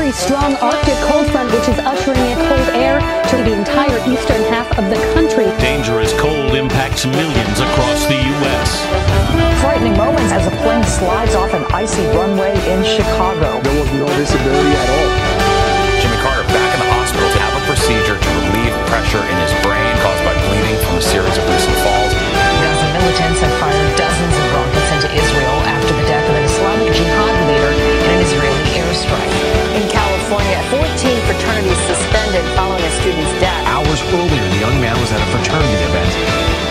very strong Arctic cold front, which is ushering in cold air to the entire eastern half of the country. Dangerous cold impacts millions across the U.S. Frightening moments as a plane slides off an icy runway in Chicago. There was no visibility at all. Earlier, the young man was at a fraternity event.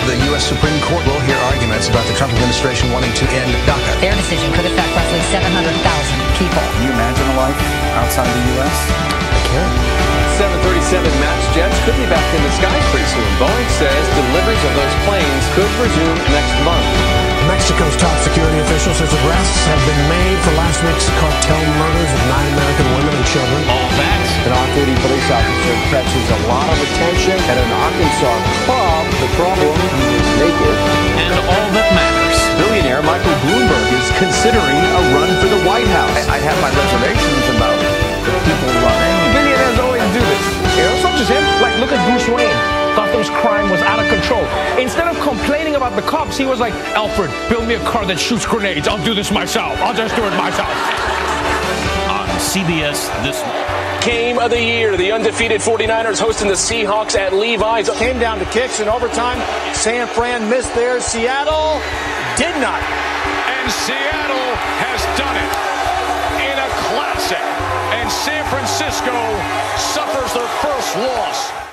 The U.S. Supreme Court will hear arguments about the Trump administration wanting to end DACA. Their decision could affect roughly 700,000 people. Can you imagine a life outside the U.S.? I can. 737 MAX jets could be back in the skies pretty soon. Boeing says deliveries of those planes could resume next month. Mexico's top security official says arrests have been made for last week's cartel murders of nine American women and children. All that An off-duty police officer catches a lot of attention at an Arkansas club. The problem, he is naked. and all that matters. Billionaire Michael Bloomberg is considering a run for the White House. I have my reservations about the people running. Billionaires always do this. You know, it's not just him. Like, look at Bruce Wayne. thought Gotham's crime was out of control. Instead of complaining about the cops, he was like, Alfred, build me a car that shoots grenades. I'll do this myself. I'll just do it myself. On CBS this Game of the year. The undefeated 49ers hosting the Seahawks at Levi's. Came down to kicks in overtime. San Fran missed theirs. Seattle did not. And Seattle has done it in a classic. And San Francisco suffers their first loss